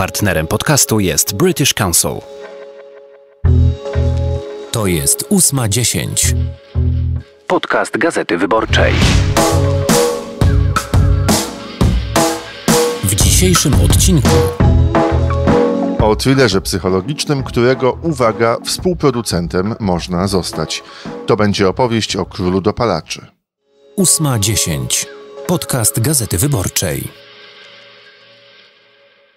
Partnerem podcastu jest British Council. To jest ósma dziesięć. Podcast Gazety Wyborczej. W dzisiejszym odcinku o thrillerze psychologicznym, którego, uwaga, współproducentem można zostać. To będzie opowieść o królu dopalaczy. Ósma dziesięć. Podcast Gazety Wyborczej.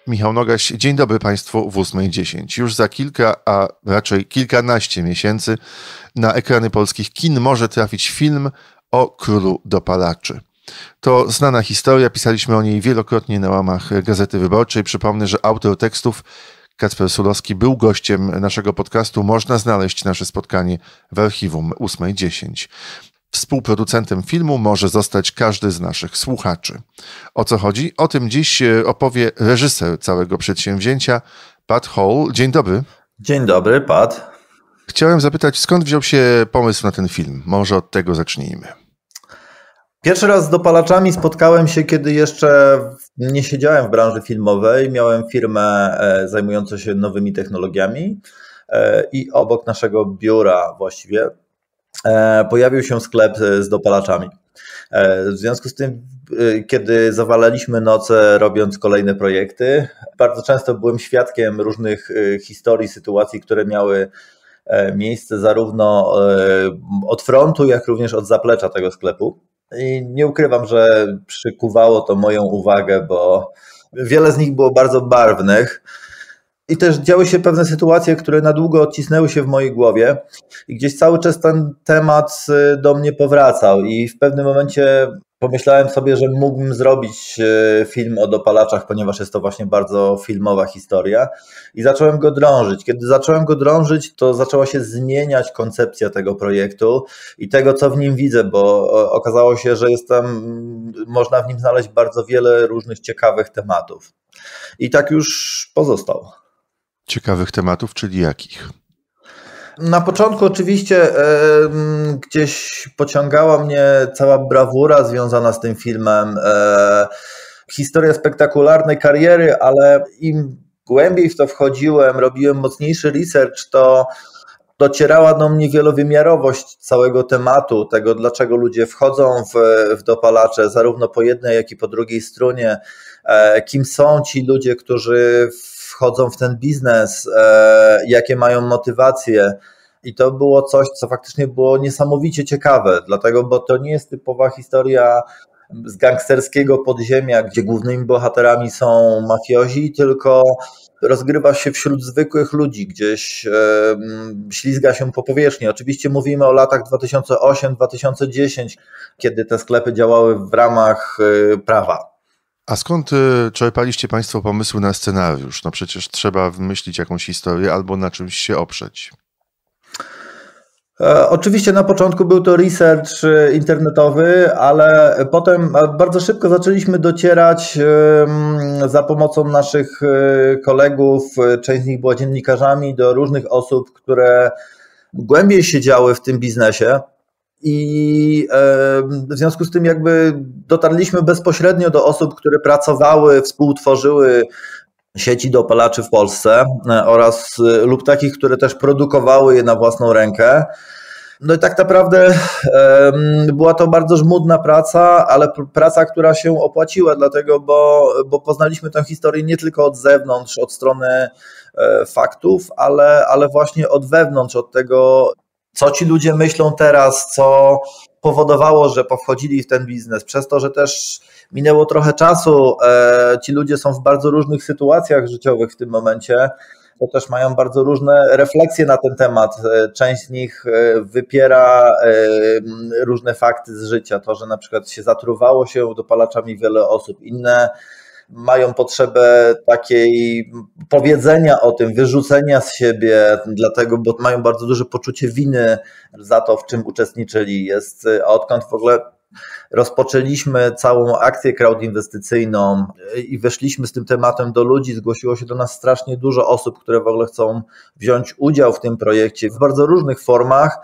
Michał Nogaś, dzień dobry Państwu w 8.10. Już za kilka, a raczej kilkanaście miesięcy na ekrany polskich kin może trafić film o królu dopalaczy. To znana historia, pisaliśmy o niej wielokrotnie na łamach Gazety Wyborczej. Przypomnę, że autor tekstów Kacper Sulowski był gościem naszego podcastu. Można znaleźć nasze spotkanie w archiwum 8.10. Współproducentem filmu może zostać każdy z naszych słuchaczy. O co chodzi? O tym dziś e, opowie reżyser całego przedsięwzięcia, Pat Hall. Dzień dobry. Dzień dobry, Pat. Chciałem zapytać, skąd wziął się pomysł na ten film? Może od tego zacznijmy. Pierwszy raz z dopalaczami spotkałem się, kiedy jeszcze nie siedziałem w branży filmowej. Miałem firmę e, zajmującą się nowymi technologiami e, i obok naszego biura właściwie pojawił się sklep z dopalaczami. W związku z tym, kiedy zawalaliśmy noce robiąc kolejne projekty, bardzo często byłem świadkiem różnych historii, sytuacji, które miały miejsce zarówno od frontu, jak również od zaplecza tego sklepu. I nie ukrywam, że przykuwało to moją uwagę, bo wiele z nich było bardzo barwnych. I też działy się pewne sytuacje, które na długo odcisnęły się w mojej głowie, i gdzieś cały czas ten temat do mnie powracał. I w pewnym momencie pomyślałem sobie, że mógłbym zrobić e, film o dopalaczach, ponieważ jest to właśnie bardzo filmowa historia i zacząłem go drążyć. Kiedy zacząłem go drążyć, to zaczęła się zmieniać koncepcja tego projektu i tego, co w nim widzę, bo okazało się, że jest tam, można w nim znaleźć bardzo wiele różnych ciekawych tematów. I tak już pozostał. Ciekawych tematów, czyli jakich? Na początku oczywiście e, gdzieś pociągała mnie cała brawura związana z tym filmem. E, historia spektakularnej kariery, ale im głębiej w to wchodziłem, robiłem mocniejszy research, to docierała do mnie wielowymiarowość całego tematu, tego dlaczego ludzie wchodzą w, w dopalacze, zarówno po jednej, jak i po drugiej stronie, e, kim są ci ludzie, którzy wchodzą w ten biznes, e, jakie mają motywacje. I to było coś, co faktycznie było niesamowicie ciekawe, dlatego, bo to nie jest typowa historia z gangsterskiego podziemia, gdzie głównymi bohaterami są mafiozi, tylko rozgrywa się wśród zwykłych ludzi, gdzieś e, ślizga się po powierzchni. Oczywiście mówimy o latach 2008-2010, kiedy te sklepy działały w ramach e, prawa. A skąd y, czerpaliście Państwo pomysły na scenariusz? No przecież trzeba wymyślić jakąś historię albo na czymś się oprzeć. E, oczywiście na początku był to research e, internetowy, ale potem e, bardzo szybko zaczęliśmy docierać za pomocą naszych kolegów, część z nich była dziennikarzami, do różnych osób, które głębiej siedziały w tym biznesie. I w związku z tym, jakby dotarliśmy bezpośrednio do osób, które pracowały, współtworzyły sieci dopalaczy w Polsce e, oraz e, lub takich, które też produkowały je na własną rękę. No i tak naprawdę była to bardzo żmudna praca, ale praca, która się opłaciła, dlatego, bo, bo poznaliśmy tę historię nie tylko od zewnątrz, od strony e, faktów, ale, ale właśnie od wewnątrz, od tego, co ci ludzie myślą teraz, co powodowało, że powchodzili w ten biznes, przez to, że też minęło trochę czasu, e, ci ludzie są w bardzo różnych sytuacjach życiowych w tym momencie, to też mają bardzo różne refleksje na ten temat. E, część z nich e, wypiera różne fakty z życia, to, że na przykład się zatruwało się dopalaczami wiele osób, inne mają potrzebę takiej powiedzenia o tym, wyrzucenia z siebie, dlatego, bo mają bardzo duże poczucie winy za to, w czym uczestniczyli. Jest, a odkąd w ogóle rozpoczęliśmy całą akcję crowd inwestycyjną i weszliśmy z tym tematem do ludzi. Zgłosiło się do nas strasznie dużo osób, które w ogóle chcą wziąć udział w tym projekcie w bardzo różnych formach.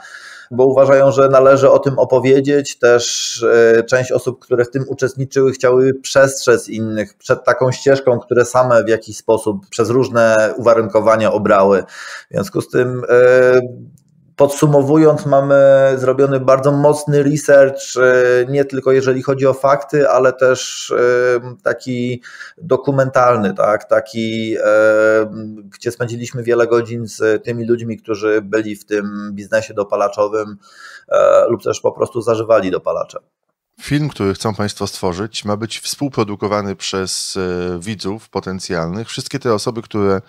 Bo uważają, że należy o tym opowiedzieć. Też część osób, które w tym uczestniczyły, chciały przestrzec innych przed taką ścieżką, które same w jakiś sposób przez różne uwarunkowania obrały. W związku z tym Podsumowując, mamy zrobiony bardzo mocny research, e, nie tylko jeżeli chodzi o fakty, ale też e, taki dokumentalny, tak? taki, e, gdzie spędziliśmy wiele godzin z tymi ludźmi, którzy byli w tym biznesie dopalaczowym lub też po prostu zażywali dopalacze. Film, który chcą Państwo stworzyć, ma być współprodukowany przez widzów potencjalnych. Wszystkie te osoby, które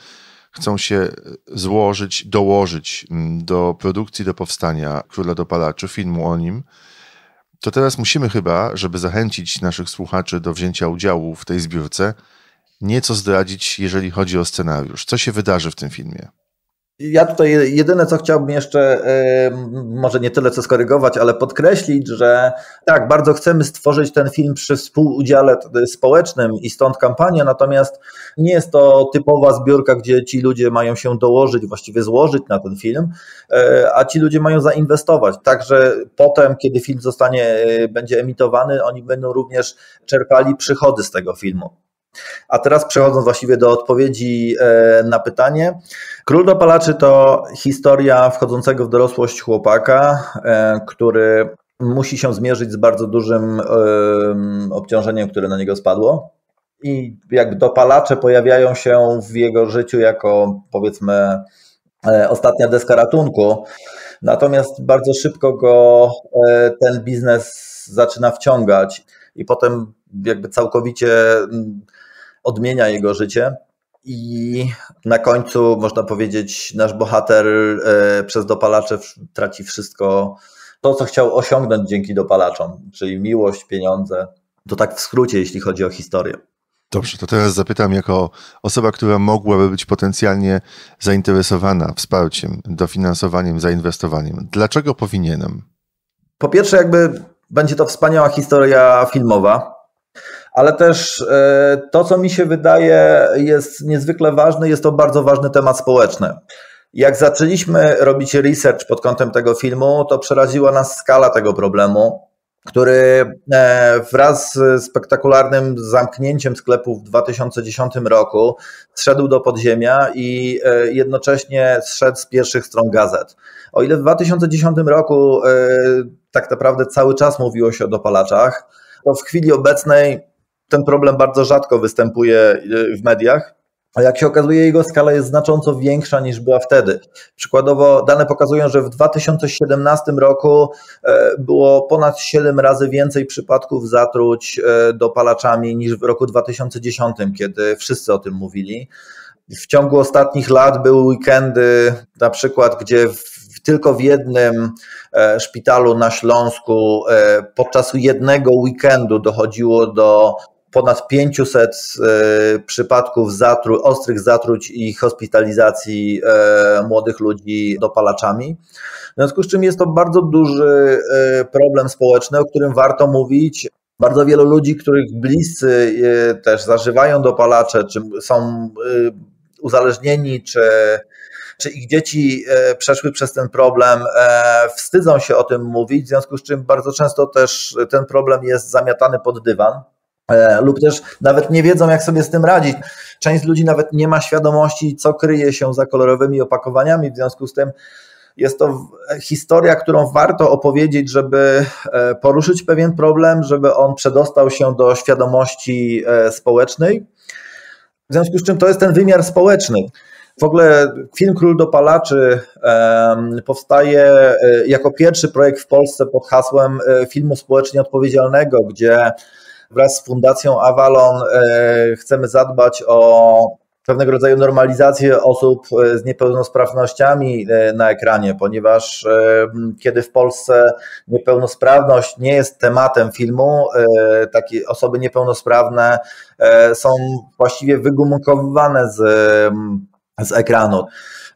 chcą się złożyć, dołożyć mm, do produkcji, do powstania Króla Dopalaczy, filmu o nim, to teraz musimy chyba, żeby zachęcić naszych słuchaczy do wzięcia udziału w tej zbiórce, nieco zdradzić, jeżeli chodzi o scenariusz. Co się wydarzy w tym filmie? Ja tutaj jedyne, co chciałbym jeszcze, może nie tyle co skorygować, ale podkreślić, że tak, bardzo chcemy stworzyć ten film przy współudziale społecznym i stąd kampania, natomiast nie jest to typowa zbiórka, gdzie ci ludzie mają się dołożyć, właściwie złożyć na ten film, e, a ci ludzie mają zainwestować. Także potem, kiedy film zostanie, e, będzie emitowany, oni będą również czerpali przychody z tego filmu. A teraz przechodząc właściwie do odpowiedzi e, na pytanie. Król dopalaczy to historia wchodzącego w dorosłość chłopaka, e, który musi się zmierzyć z bardzo dużym e, obciążeniem, które na niego spadło. I jakby dopalacze pojawiają się w jego życiu jako powiedzmy ostatnia deska ratunku. Natomiast bardzo szybko go ten biznes zaczyna wciągać i potem jakby całkowicie odmienia jego życie. I na końcu, można powiedzieć, nasz bohater e, przez dopalacze traci wszystko to, co chciał osiągnąć dzięki dopalaczom, czyli miłość, pieniądze. To tak w skrócie, jeśli chodzi o historię. Dobrze, to teraz zapytam jako osoba, która mogłaby być potencjalnie zainteresowana wsparciem, dofinansowaniem, zainwestowaniem. Dlaczego powinienem? Po pierwsze, jakby będzie to wspaniała historia filmowa, ale też e, to, co mi się wydaje jest niezwykle ważne, jest to bardzo ważny temat społeczny. Jak zaczęliśmy robić research pod kątem tego filmu, to przeraziła nas skala tego problemu, który e, wraz z spektakularnym zamknięciem sklepów w 2010 roku zszedł do podziemia i e, jednocześnie zszedł z pierwszych stron gazet. O ile w 2010 roku tak naprawdę cały czas mówiło się o dopalaczach, to w chwili obecnej ten problem bardzo rzadko występuje e, w mediach. A jak się okazuje, jego skala jest znacząco większa niż była wtedy. Przykładowo, dane pokazują, że w 2017 roku e, było ponad 7 razy więcej przypadków zatruć e, dopalaczami niż w roku 2010, kiedy wszyscy o tym mówili. W ciągu ostatnich lat były weekendy, na przykład, gdzie tylko w jednym szpitalu na Śląsku podczas jednego weekendu dochodziło do ponad 500 e, przypadków zatru, ostrych zatruć i hospitalizacji e, młodych ludzi dopalaczami. W związku z czym jest to bardzo duży e, problem społeczny, o którym warto mówić. Bardzo wielu ludzi, których bliscy też zażywają dopalacze, czy są uzależnieni, czy, czy ich dzieci przeszły przez ten problem, wstydzą się o tym mówić, w związku z czym bardzo często też ten problem jest zamiatany pod dywan. E, lub też nawet nie wiedzą, jak sobie z tym radzić. Część ludzi nawet nie ma świadomości, co kryje się za kolorowymi opakowaniami, w związku z tym jest to historia, którą warto opowiedzieć, żeby e, poruszyć pewien problem, żeby on przedostał się do świadomości e, społecznej. W związku z czym to jest ten wymiar społeczny. W ogóle film Król Dopalaczy powstaje jako pierwszy projekt w Polsce pod hasłem filmu społecznie odpowiedzialnego, gdzie wraz z Fundacją Avalon e, chcemy zadbać o pewnego rodzaju normalizację osób e, z niepełnosprawnościami e, na ekranie, ponieważ kiedy w Polsce niepełnosprawność nie jest tematem filmu, takie osoby niepełnosprawne są właściwie wygumkowywane z, z ekranu.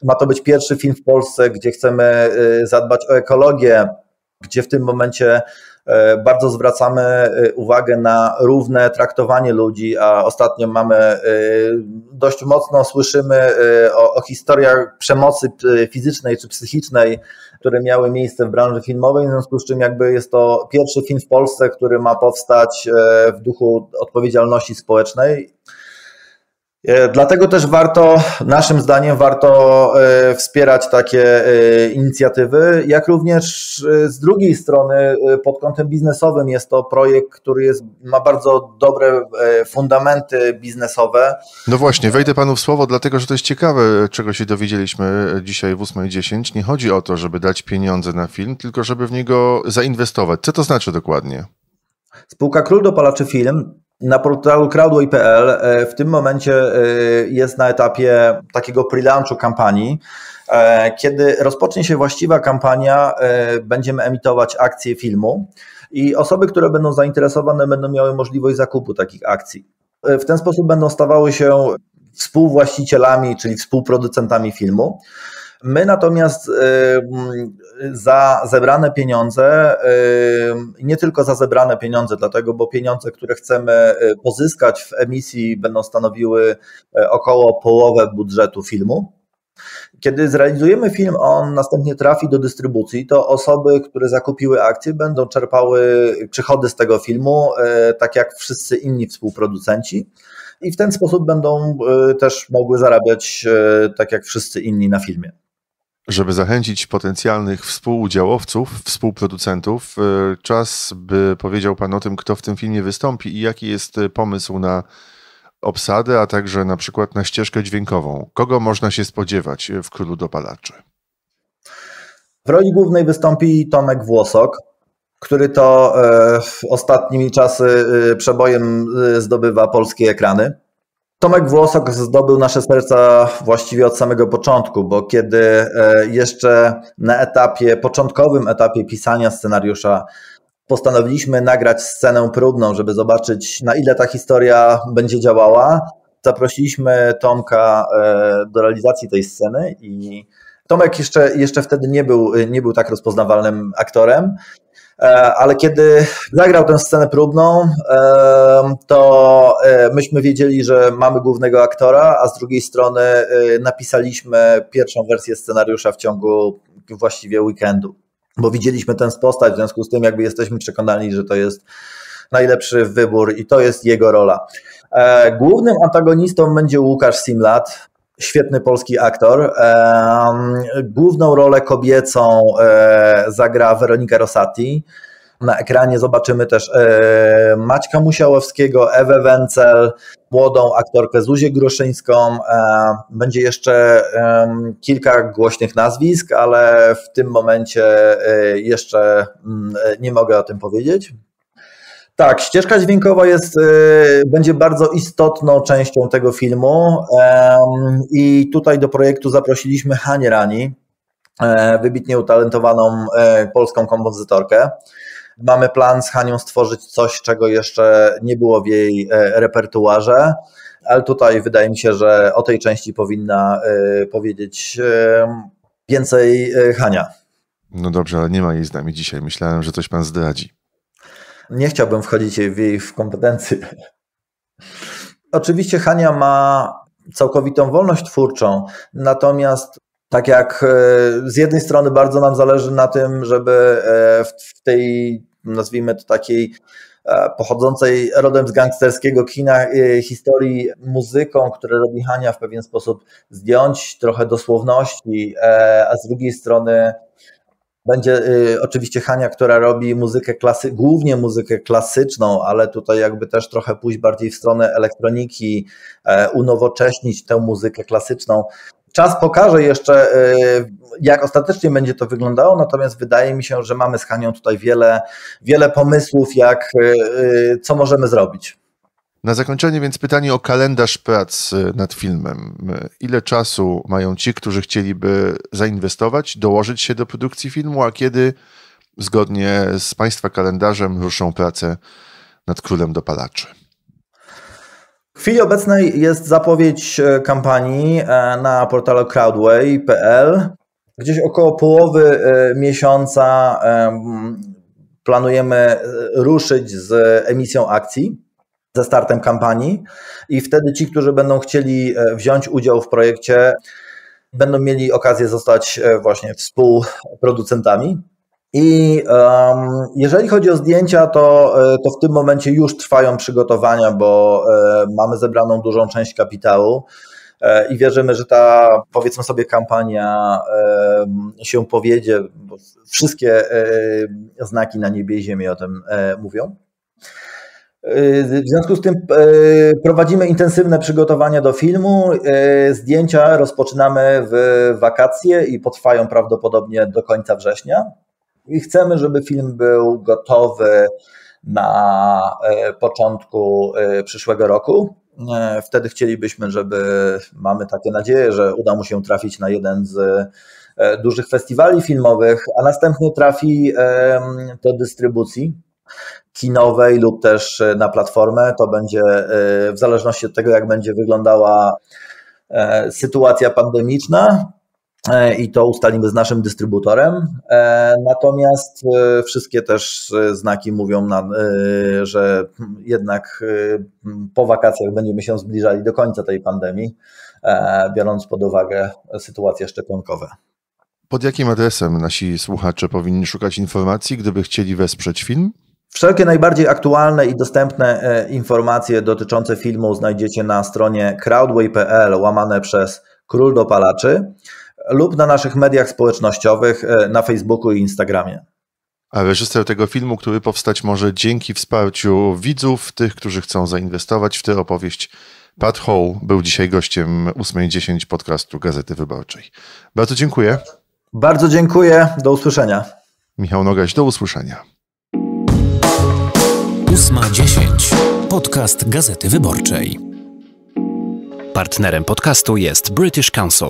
Ma to być pierwszy film w Polsce, gdzie chcemy zadbać o ekologię, gdzie w tym momencie bardzo zwracamy e, uwagę na równe traktowanie ludzi, a ostatnio mamy e, dość mocno słyszymy o, o historiach przemocy fizycznej czy psychicznej, które miały miejsce w branży filmowej, w związku z czym jakby jest to pierwszy film w Polsce, który ma powstać w duchu odpowiedzialności społecznej. E, dlatego też warto, naszym zdaniem, warto e, wspierać takie e, inicjatywy, jak również z drugiej strony pod kątem biznesowym jest to projekt, który jest, ma bardzo dobre fundamenty biznesowe. No właśnie, wejdę panu w słowo, dlatego że to jest ciekawe, czego się dowiedzieliśmy dzisiaj w 8.10. Nie chodzi o to, żeby dać pieniądze na film, tylko żeby w niego zainwestować. Co to znaczy dokładnie? Spółka Król Dopalaczy Film na portalu crowdway.pl e, w tym momencie e, jest na etapie takiego pre-launchu kampanii. E, kiedy rozpocznie się właściwa kampania, będziemy emitować akcje filmu i osoby, które będą zainteresowane, będą miały możliwość zakupu takich akcji. W ten sposób będą stawały się współwłaścicielami, czyli współproducentami filmu. My natomiast za zebrane pieniądze, nie tylko za zebrane pieniądze, dlatego, bo pieniądze, które chcemy y, pozyskać w emisji, będą stanowiły y, około połowę budżetu filmu. Kiedy zrealizujemy film, on następnie trafi do dystrybucji, to osoby, które zakupiły akcje, będą czerpały przychody z tego filmu, y, tak jak wszyscy inni współproducenci. I w ten sposób będą też mogły zarabiać tak jak wszyscy inni na filmie. Żeby zachęcić potencjalnych współudziałowców, współproducentów, e, czas by powiedział Pan o tym, kto w tym filmie wystąpi i jaki jest e, pomysł na obsadę, a także na przykład na ścieżkę dźwiękową. Kogo można się spodziewać w Królu Dopalaczy? W roli głównej wystąpi Tomek Włosok, który to e, ostatnimi czasy przebojem zdobywa polskie ekrany. Tomek Włosok zdobył nasze serca właściwie od samego początku, bo kiedy e, jeszcze na etapie, początkowym etapie pisania scenariusza postanowiliśmy nagrać scenę próbną, żeby zobaczyć na ile ta historia będzie działała, zaprosiliśmy Tomka e, do realizacji tej sceny i Tomek jeszcze, jeszcze wtedy nie był, nie był tak rozpoznawalnym aktorem, ale kiedy zagrał tę scenę próbną, e, to e, myśmy wiedzieli, że mamy głównego aktora, a z drugiej strony napisaliśmy pierwszą wersję scenariusza w ciągu właściwie weekendu, bo widzieliśmy tę postać, w związku z tym jakby jesteśmy przekonani, że to jest najlepszy wybór i to jest jego rola. Głównym antagonistą będzie Łukasz Simlat, świetny polski aktor. Główną rolę kobiecą e, zagra Weronika Rosati. Na ekranie zobaczymy też e, Maćka Musiałowskiego, Ewę Wencel, młodą aktorkę Zuzię Groszyńską. E, będzie jeszcze kilka głośnych nazwisk, ale w tym momencie jeszcze mm, nie mogę o tym powiedzieć. Tak, ścieżka dźwiękowa jest, y, będzie bardzo istotną częścią tego filmu i tutaj do projektu zaprosiliśmy Hanie Rani, e, wybitnie utalentowaną e, polską kompozytorkę. Mamy plan z Hanią stworzyć coś, czego jeszcze nie było w jej e, repertuarze, ale tutaj wydaje mi się, że o tej części powinna powiedzieć więcej Hania. No dobrze, ale nie ma jej z nami dzisiaj. Myślałem, że coś pan zdradzi. Nie chciałbym wchodzić w jej w kompetencje. Oczywiście Hania ma całkowitą wolność twórczą, natomiast tak jak e, z jednej strony bardzo nam zależy na tym, żeby e, w tej, nazwijmy to takiej e, pochodzącej rodem z gangsterskiego kina historii muzyką, które robi Hania w pewien sposób zdjąć trochę dosłowności, a z drugiej strony będzie y, oczywiście Hania, która robi muzykę klasy, głównie muzykę klasyczną, ale tutaj jakby też trochę pójść bardziej w stronę elektroniki, e, unowocześnić tę muzykę klasyczną. Czas pokaże jeszcze, y, jak ostatecznie będzie to wyglądało, natomiast wydaje mi się, że mamy z Hanią tutaj wiele, wiele pomysłów, jak, y, co możemy zrobić. Na zakończenie więc pytanie o kalendarz prac y, nad filmem. Ile czasu mają ci, którzy chcieliby zainwestować, dołożyć się do produkcji filmu, a kiedy zgodnie z Państwa kalendarzem ruszą prace nad Królem Dopalaczy? W chwili obecnej jest zapowiedź e, kampanii e, na portalu crowdway.pl Gdzieś około połowy miesiąca planujemy ruszyć z emisją akcji, ze startem kampanii i wtedy ci, którzy będą chcieli wziąć udział w projekcie, będą mieli okazję zostać właśnie współproducentami. I um, jeżeli chodzi o zdjęcia, to, e, to w tym momencie już trwają przygotowania, bo e, mamy zebraną dużą część kapitału e, i wierzymy, że ta powiedzmy sobie kampania e, się powiedzie, bo wszystkie e, znaki na niebie i ziemi o tym e, mówią. W związku z tym prowadzimy intensywne przygotowania do filmu. Zdjęcia rozpoczynamy w wakacje i potrwają prawdopodobnie do końca września i chcemy, żeby film był gotowy na początku przyszłego roku. Wtedy chcielibyśmy, żeby mamy takie nadzieję, że uda mu się trafić na jeden z dużych festiwali filmowych, a następnie trafi do dystrybucji kinowej lub też na platformę. To będzie w zależności od tego, jak będzie wyglądała sytuacja pandemiczna, E, i to ustalimy z naszym dystrybutorem. E, natomiast e, wszystkie też znaki mówią, nam, że jednak po wakacjach będziemy się zbliżali do końca tej pandemii, biorąc pod uwagę sytuacje szczepionkowe. Pod jakim adresem nasi słuchacze powinni szukać informacji, gdyby chcieli wesprzeć film? Wszelkie najbardziej aktualne i dostępne informacje dotyczące filmu znajdziecie na stronie crowdway.pl łamane przez Król Dopalaczy lub na naszych mediach społecznościowych e, na Facebooku i Instagramie. A reżyser tego filmu, który powstać może dzięki wsparciu widzów, tych, którzy chcą zainwestować w tę opowieść, Pat Hall był dzisiaj gościem 8.10 podcastu Gazety Wyborczej. Bardzo dziękuję. Bardzo dziękuję. Do usłyszenia. Michał Nogaś, do usłyszenia. 8.10 Podcast Gazety Wyborczej. Partnerem podcastu jest British Council.